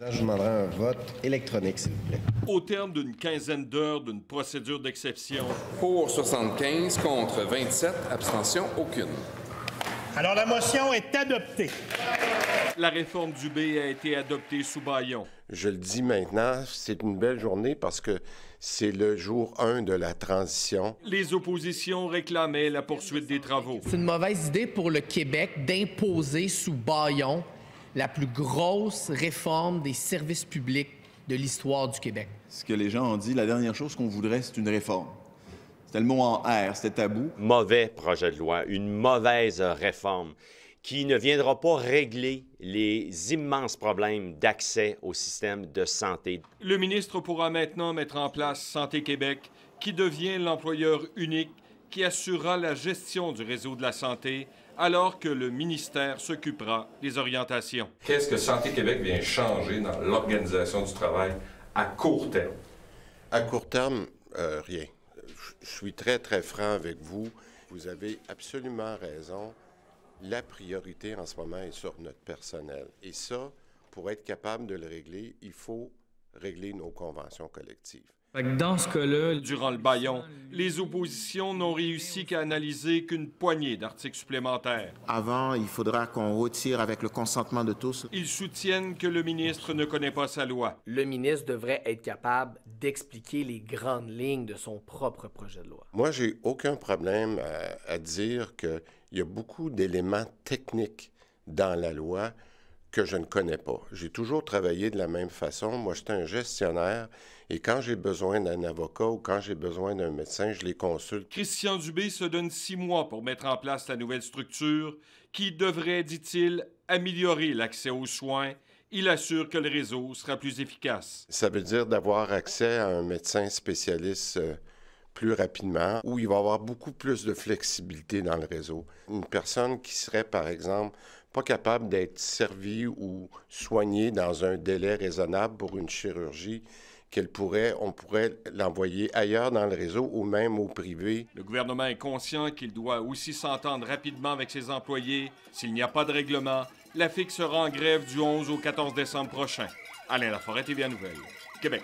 Je demanderai un vote électronique, s'il vous plaît. Au terme d'une quinzaine d'heures d'une procédure d'exception, Pour 75, contre 27, abstention aucune. Alors la motion est adoptée. la réforme du B a été adoptée sous Bayon. Je le dis maintenant, c'est une belle journée parce que c'est le jour 1 de la transition. Les oppositions réclamaient la poursuite des travaux. C'est une mauvaise idée pour le Québec d'imposer sous Bayon la plus grosse réforme des services publics de l'histoire du Québec. Ce que les gens ont dit, la dernière chose qu'on voudrait, c'est une réforme. C'était le mot en R, c'était tabou. mauvais projet de loi, une mauvaise réforme qui ne viendra pas régler les immenses problèmes d'accès au système de santé. Le ministre pourra maintenant mettre en place Santé Québec, qui devient l'employeur unique qui assurera la gestion du réseau de la santé, alors que le ministère s'occupera des orientations. Qu'est-ce que Santé Québec vient changer dans l'organisation du travail à court terme? À court terme, euh, rien. Je- Je suis très, très franc avec vous. Vous avez absolument raison. La priorité en ce moment est sur notre personnel. Et ça, pour être capable de le régler, il faut régler nos conventions collectives. Dans ce cas-là, Durant le baillon, les oppositions n'ont réussi qu'à analyser qu'une poignée d'articles supplémentaires. Avant, il faudra qu'on retire avec le consentement de tous. Ils soutiennent que le ministre ne connaît pas sa loi. Le ministre devrait être capable d'expliquer les grandes lignes de son propre projet de loi. Moi, j'ai aucun problème à, à dire qu'il y a beaucoup d'éléments techniques dans la loi que je ne connais pas. J'ai toujours travaillé de la même façon. Moi, j'étais un gestionnaire et quand j'ai besoin d'un avocat ou quand j'ai besoin d'un médecin, je les consulte. Christian Dubé se donne six mois pour mettre en place la nouvelle structure qui devrait, dit-il, améliorer l'accès aux soins. Il assure que le réseau sera plus efficace. Ça veut dire d'avoir accès à un médecin spécialiste euh, plus rapidement, où il va y avoir beaucoup plus de flexibilité dans le réseau. Une personne qui serait, par exemple, capable d'être servie ou soignée dans un délai raisonnable pour une chirurgie, qu'elle pourrait, on pourrait l'envoyer ailleurs dans le réseau ou même au privé. Le gouvernement est conscient qu'il doit aussi s'entendre rapidement avec ses employés. S'il n'y a pas de règlement, la FIC sera en grève du 11 au 14 décembre prochain. Alain Laforêt, TVA Nouvelle, Québec.